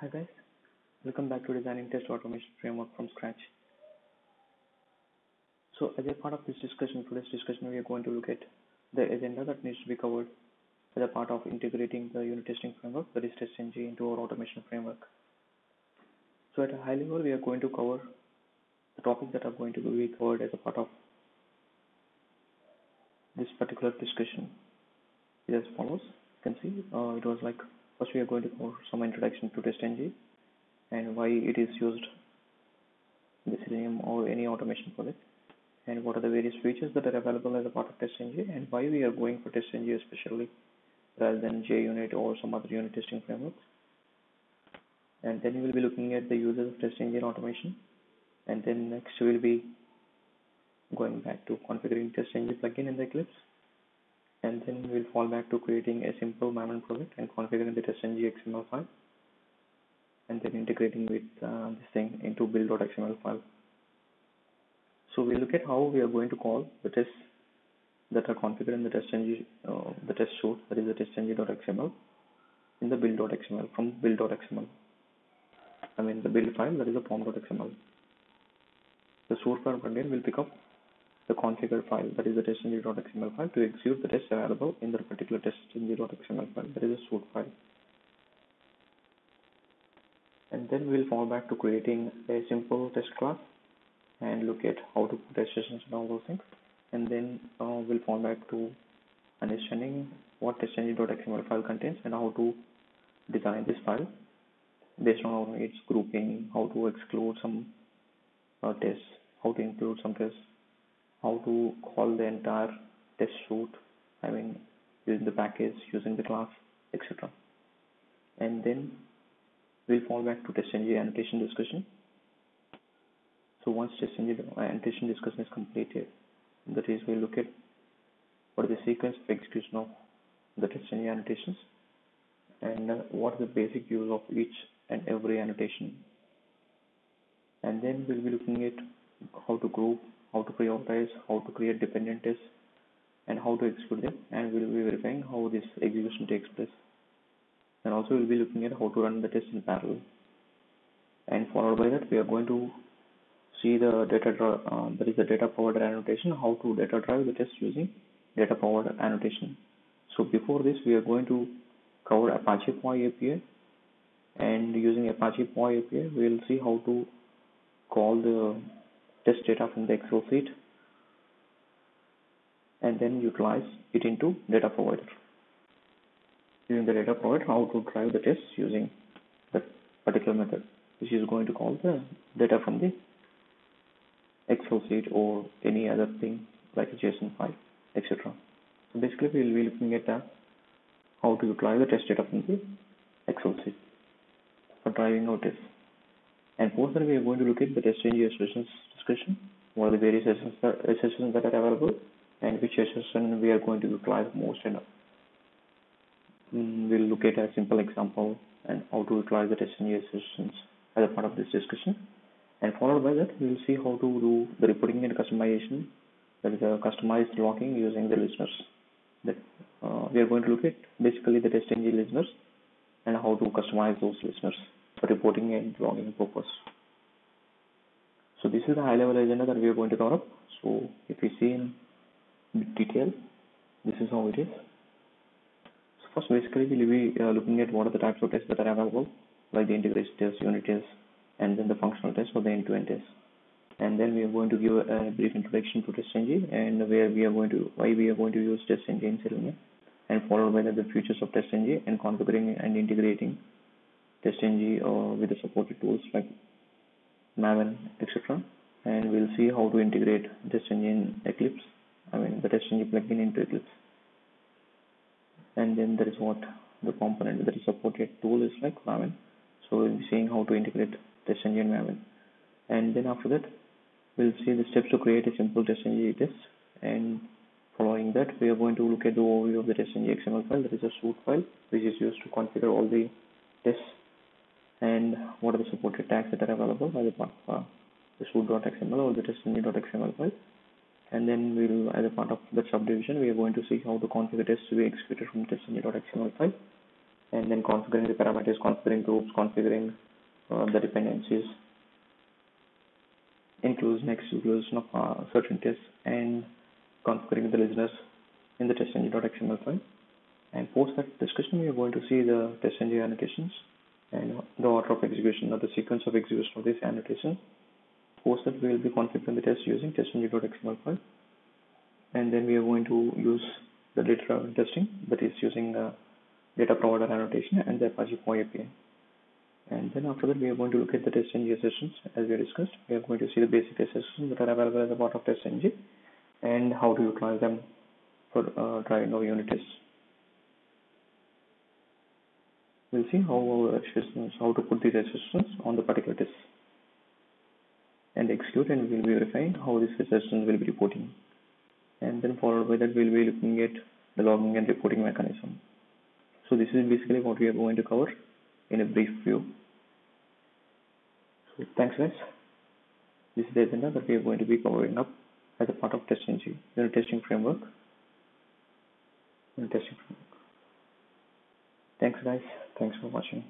Hi guys, welcome back to designing test automation framework from scratch. So as a part of this discussion, today's discussion, we are going to look at the agenda that needs to be covered as a part of integrating the unit testing framework, that is TestNG, into our automation framework. So at a high level, we are going to cover the topics that are going to be covered as a part of this particular discussion is as follows. You can see uh, it was like first we are going to cover some introduction to test TestNG and why it is used in the Selenium or any automation project and what are the various features that are available as a part of TestNG and why we are going for TestNG especially rather than JUnit or some other unit testing frameworks. And then we will be looking at the uses of TestNG in automation and then next we will be going back to configuring test TestNG plugin in the Eclipse and then we'll fall back to creating a simple Maven project and configuring the TestNG XML file and then integrating with uh, this thing into build.xml file. So we look at how we are going to call the tests that are configured in the TestNG, uh, the test suite, that is the TestNG.xml, in the build.xml from build.xml. I mean the build file that is the pom.xml. The source file again will pick up the configured file that is the testng.xml file to execute the test available in the particular testng.xml file that is a source file. And then we'll fall back to creating a simple test class and look at how to put test assertions and all those things. And then uh, we'll fall back to understanding what testng.xml file contains and how to design this file based on its grouping, how to exclude some uh, tests, how to include some tests, how to call the entire test suite, I mean using the package, using the class, etc. And then we'll fall back to TestNG annotation discussion. So once TestNG annotation discussion is completed, that is we'll look at what is the sequence of execution of the TestNG annotations and uh, what is the basic use of each and every annotation. And then we'll be looking at how to group how to prioritize, how to create dependent tests, and how to execute them. And we'll be verifying how this execution takes place. And also we'll be looking at how to run the test in parallel. And followed by that, we are going to see the data uh, that is the data provider annotation, how to data drive the test using data provider annotation. So before this, we are going to cover Apache POI API, and using Apache POI API, we will see how to call the test data from the Excel sheet and then utilize it into data provider. Using the data provider, how to drive the tests using that particular method, which is going to call the data from the Excel sheet or any other thing like a JSON file, etc. So basically, we will be looking at uh, how to utilize the test data from the Excel sheet for driving our tests. And that, we are going to look at the TestNG assertions what are the various assertions that, assertions that are available, and which assertion we are going to utilize most. And mm, we'll look at a simple example and how to utilize the test and sessions as a part of this discussion. And followed by that, we'll see how to do the reporting and customization, that is a customized logging using the listeners. That uh, we are going to look at basically the TestNG listeners and how to customize those listeners for reporting and logging purpose. So this is the high level agenda that we are going to cover up. So if we see in detail, this is how it is. So first basically we'll be uh, looking at what are the types of tests that are available, like the integration test, unit test, and then the functional test or the end-to-end test. And then we are going to give a brief introduction to test TestNG and where we are going to, why we are going to use TestNG in Selenium and followed by the, features of test TestNG and configuring and integrating TestNG uh, with the supported tools like Maven, etc. And we'll see how to integrate TestNG in Eclipse. I mean the TestNG plugin into Eclipse. And then there is what the component that is supported tool is like Maven. So we'll be seeing how to integrate TestNG and Maven. And then after that, we'll see the steps to create a simple TestNG test. And following that, we are going to look at the overview of the TestNG XML file. That is a suite file, which is used to configure all the tests and what are the supported tags that are available by the part of uh, the suite.xml or the testng.xml file. And then we'll, as a part of that subdivision, we are going to see how the configure tests to be executed from testng.xml file. and then configuring the parameters, configuring groups, configuring uh, the dependencies, inclusion, exclusion of uh, certain tests, and configuring the listeners in the testng.xml file. And post that discussion, we are going to see the testng annotations and the order of execution or the sequence of execution of this annotation. Post that we will be configuring the test using testng.xml file. And then we are going to use the data testing that is using uh, data provider annotation and the Apache POI API. And then after that, we are going to look at the TestNG assertions as we discussed. We are going to see the basic assertions that are available as a part of TestNG and how to utilize them for uh, driving our unit tests. We'll see how uh, our assertions, uh, how to put these assertions on the particular test and execute and we'll be verifying how these assertions will be reporting. And then followed by that, we'll be looking at the logging and reporting mechanism. So this is basically what we are going to cover in a brief view. So thanks guys. This is the agenda that we are going to be covering up as a part of TestNG, unit testing framework. Unit testing framework. Thanks guys. Thanks for watching.